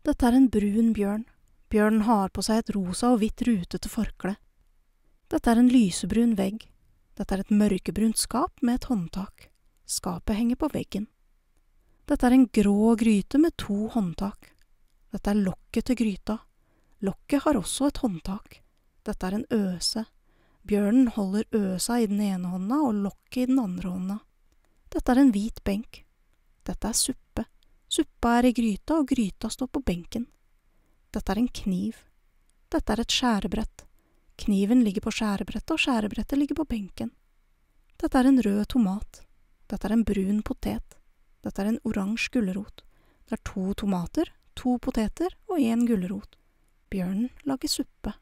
Dette er en brun bjørn. Bjørnen har på seg et rosa og hvitt rutete forkle. Dette er en lysebrun vegg. Dette er et mørkebrunt skap med et håndtak. Skapet henger på veggen. Dette er en grå gryte med to håndtak. Dette er lokket til gryta. Lokket har også et håndtak. Dette er en øse. Bjørnen holder øsa i den ene hånda og lokket i den andre hånda. Dette er en hvit benk. Dette er suppe. Suppa er i gryta, og gryta står på benken. Dette er en kniv. Dette er et skjærebrett. Kniven ligger på skjærebrettet, og skjærebrettet ligger på benken. Dette er en rød tomat. Dette er en brun potet. Dette er en oransje gulrot. Det er to tomater, to poteter og én gulrot. Bjørnen lager suppe.